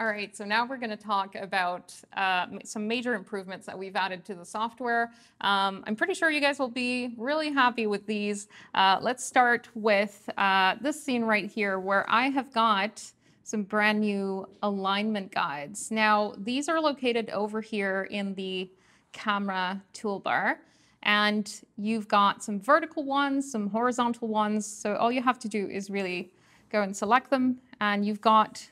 All right, so now we're going to talk about uh, some major improvements that we've added to the software. Um, I'm pretty sure you guys will be really happy with these. Uh, let's start with uh, this scene right here where I have got some brand new alignment guides. Now, these are located over here in the camera toolbar. And you've got some vertical ones, some horizontal ones. So all you have to do is really go and select them. And you've got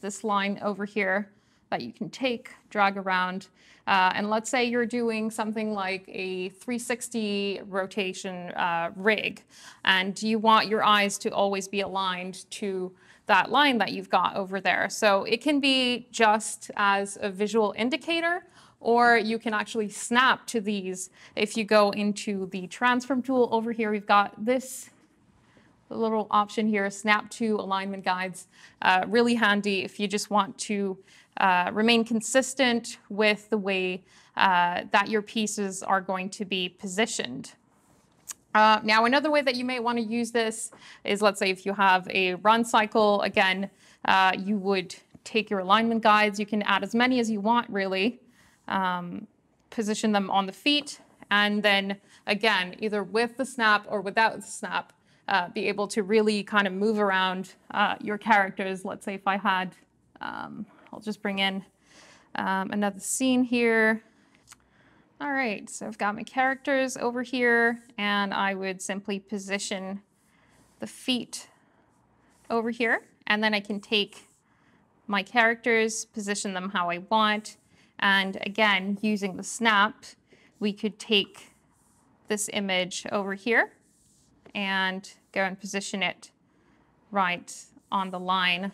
this line over here that you can take, drag around. Uh, and let's say you're doing something like a 360 rotation uh, rig, and you want your eyes to always be aligned to that line that you've got over there. So it can be just as a visual indicator, or you can actually snap to these. If you go into the transform tool over here, we've got this little option here, snap to alignment guides, uh, really handy if you just want to uh, remain consistent with the way uh, that your pieces are going to be positioned. Uh, now, another way that you may want to use this is, let's say if you have a run cycle, again, uh, you would take your alignment guides. You can add as many as you want, really. Um, position them on the feet, and then again, either with the snap or without the snap, uh, be able to really kind of move around uh, your characters. Let's say if I had, um, I'll just bring in um, another scene here. All right, so I've got my characters over here, and I would simply position the feet over here, and then I can take my characters, position them how I want, and again, using the snap, we could take this image over here and go and position it right on the line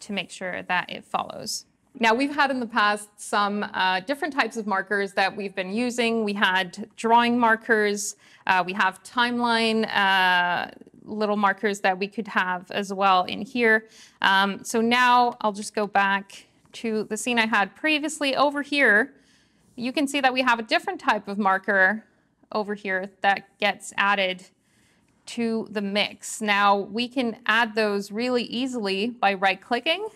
to make sure that it follows. Now, we've had in the past some uh, different types of markers that we've been using. We had drawing markers, uh, we have timeline uh, little markers that we could have as well in here. Um, so now I'll just go back to the scene I had previously over here. You can see that we have a different type of marker over here that gets added to the mix. Now we can add those really easily by right clicking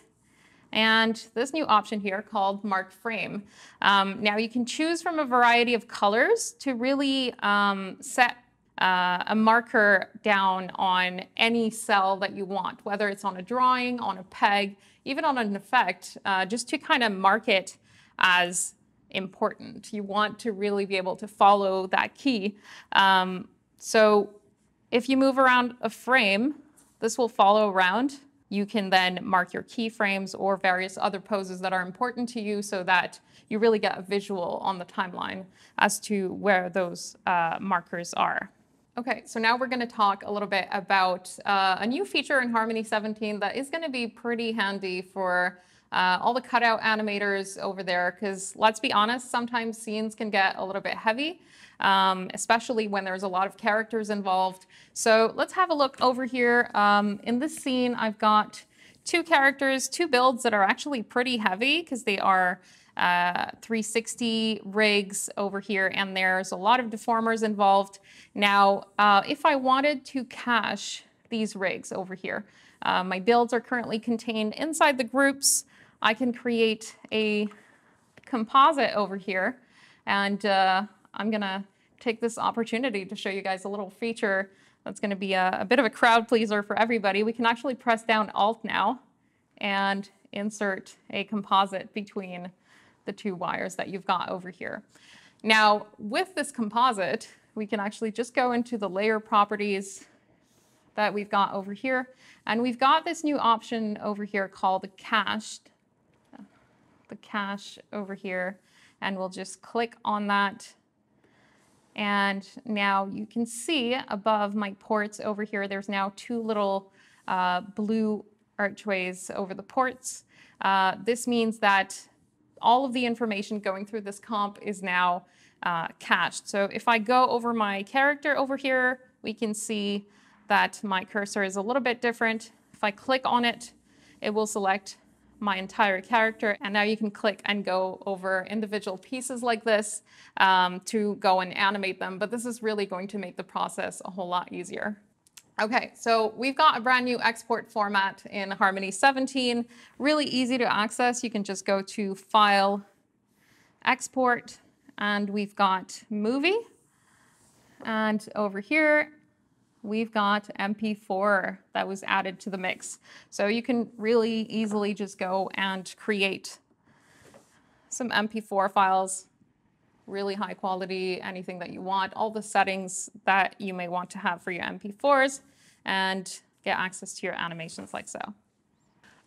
and this new option here called Mark Frame. Um, now you can choose from a variety of colors to really um, set uh, a marker down on any cell that you want, whether it's on a drawing, on a peg, even on an effect, uh, just to kind of mark it as important. You want to really be able to follow that key. Um, so if you move around a frame, this will follow around. You can then mark your keyframes or various other poses that are important to you so that you really get a visual on the timeline as to where those uh, markers are. Okay, so now we're going to talk a little bit about uh, a new feature in Harmony 17 that is going to be pretty handy for uh, all the cutout animators over there, because let's be honest, sometimes scenes can get a little bit heavy um, especially when there's a lot of characters involved. So let's have a look over here. Um, in this scene, I've got two characters, two builds that are actually pretty heavy because they are uh, 360 rigs over here, and there's a lot of deformers involved. Now, uh, if I wanted to cache these rigs over here, uh, my builds are currently contained inside the groups. I can create a composite over here, and uh, I'm gonna take this opportunity to show you guys a little feature that's gonna be a, a bit of a crowd pleaser for everybody. We can actually press down Alt now and insert a composite between the two wires that you've got over here. Now, with this composite, we can actually just go into the layer properties that we've got over here. And we've got this new option over here called the cached, the cache over here. And we'll just click on that and now you can see above my ports over here, there's now two little uh, blue archways over the ports. Uh, this means that all of the information going through this comp is now uh, cached. So if I go over my character over here, we can see that my cursor is a little bit different. If I click on it, it will select my entire character. And now you can click and go over individual pieces like this um, to go and animate them. But this is really going to make the process a whole lot easier. Okay, so we've got a brand new export format in Harmony 17. Really easy to access. You can just go to File, Export, and we've got Movie. And over here, we've got MP4 that was added to the mix. So you can really easily just go and create some MP4 files, really high quality, anything that you want, all the settings that you may want to have for your MP4s, and get access to your animations like so.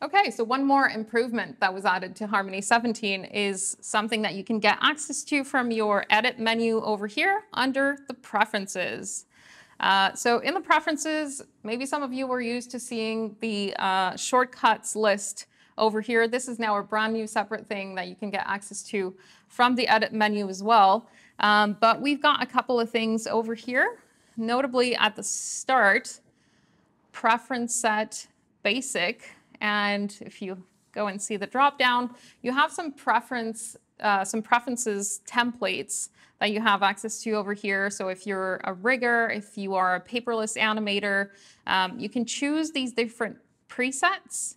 Okay, so one more improvement that was added to Harmony 17 is something that you can get access to from your edit menu over here under the preferences. Uh, so in the preferences, maybe some of you were used to seeing the uh, shortcuts list over here. This is now a brand new separate thing that you can get access to from the edit menu as well. Um, but we've got a couple of things over here, notably at the start, preference set basic. And if you go and see the drop down, you have some preference, uh, some preferences templates that you have access to over here. So if you're a rigger, if you are a paperless animator, um, you can choose these different presets.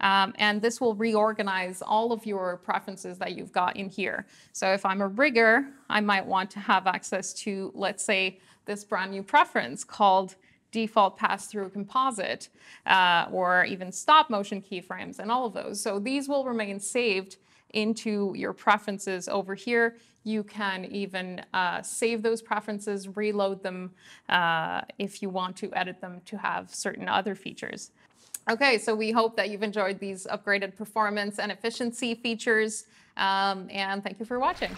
Um, and this will reorganize all of your preferences that you've got in here. So if I'm a rigger, I might want to have access to, let's say, this brand new preference called default pass-through composite uh, or even stop motion keyframes and all of those. So these will remain saved into your preferences over here. You can even uh, save those preferences, reload them uh, if you want to edit them to have certain other features. Okay, so we hope that you've enjoyed these upgraded performance and efficiency features, um, and thank you for watching.